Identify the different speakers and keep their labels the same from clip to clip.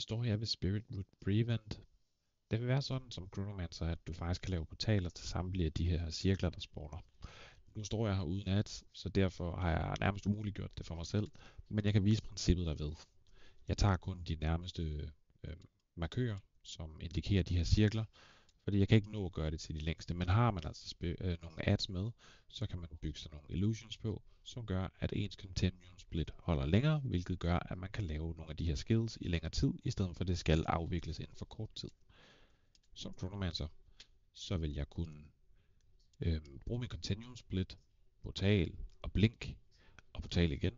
Speaker 1: Jeg står jeg ved Spirit Root Prevent. Det vil være sådan som Chronomancer, at du faktisk kan lave portaler til samtlige af de her cirkler, der spawner. Nu står jeg her uden at, så derfor har jeg nærmest umuliggjort det for mig selv, men jeg kan vise princippet derved. Jeg tager kun de nærmeste øh, markører, som indikerer de her cirkler, fordi jeg kan ikke nå at gøre det til de længste, men har man altså øh, nogle ads med, så kan man bygge sig nogle illusions på, som gør, at ens continuum split holder længere, hvilket gør, at man kan lave nogle af de her skills i længere tid, i stedet for at det skal afvikles inden for kort tid. Som Chronomancer, så vil jeg kunne øh, bruge min continuum split, portal og blink, og portal igen,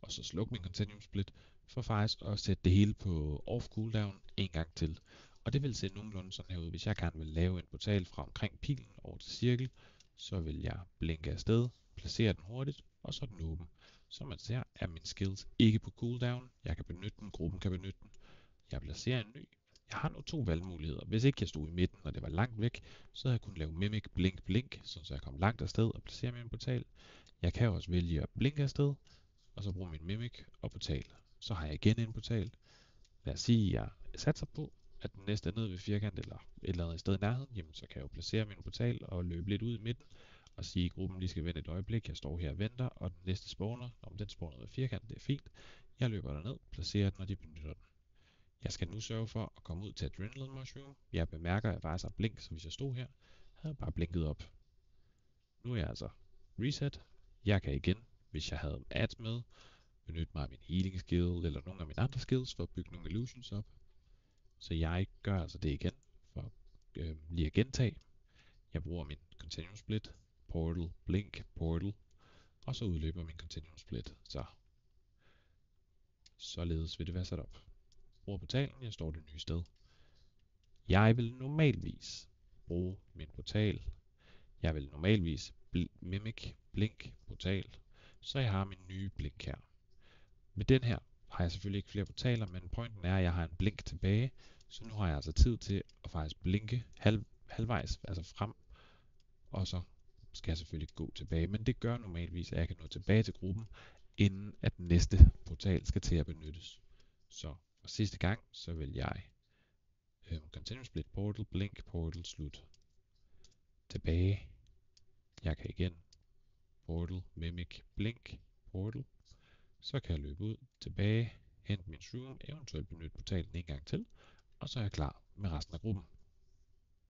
Speaker 1: og så slukke min continuum split, for faktisk at sætte det hele på off cooldown en gang til. Og det vil se nogenlunde sådan her ud. Hvis jeg gerne vil lave en portal fra omkring pilen over til cirkel, så vil jeg blinke afsted, placere den hurtigt, og så er den åben. Som man ser, er min skills ikke på cooldown. Jeg kan benytte den, gruppen kan benytte den. Jeg placerer en ny. Jeg har nu to valgmuligheder. Hvis ikke jeg stod i midten, og det var langt væk, så havde jeg kunnet lave Mimic Blink Blink, så jeg kom langt afsted og placere min portal. Jeg kan også vælge at blinke afsted, og så bruge min Mimic og portal. Så har jeg igen en portal. Lad os sige, at jeg satser på, at den næste er nede ved firkant eller et eller andet sted i nærheden, jamen så kan jeg jo placere min portal og løbe lidt ud i midten og sige, at gruppen lige skal vente et øjeblik. Jeg står her og venter, og den næste spawner, om den spawner ved firkant, det er fint. Jeg løber derned, placerer den, og de benytter den. Jeg skal nu sørge for at komme ud til Adrenaline Mushroom. Jeg bemærker, at jeg faktisk har blink, så hvis jeg stod her, havde jeg bare blinket op. Nu er jeg altså reset. Jeg kan igen, hvis jeg havde ads med, benytte mig af min healing skill eller nogle af mine andre skills for at bygge nogle illusions op. Så jeg gør altså det igen, for øh, lige at gentage. Jeg bruger min Continuum Split, Portal, Blink, Portal, og så udløber min Continuum Split. Så således vil det være sat op. Bruger portalen, jeg står det nye sted. Jeg vil normalvis bruge min portal. Jeg vil normalvis bl mimic blink portal, så jeg har min nye blink her. Med den her har jeg selvfølgelig ikke flere portaler, men pointen er, at jeg har en blink tilbage, så nu har jeg altså tid til at faktisk blinke halv, halvvejs, altså frem, og så skal jeg selvfølgelig gå tilbage. Men det gør normalvis, at jeg kan nå tilbage til gruppen, inden at den næste portal skal til at benyttes. Så for sidste gang, så vil jeg øh, Continue Split Portal, Blink, Portal, Slut. Tilbage. Jeg kan igen Portal, Mimic, Blink, Portal. Så kan jeg løbe ud, tilbage, hente min shroom, eventuelt benytte portalen en gang til, og så er jeg klar med resten af gruppen.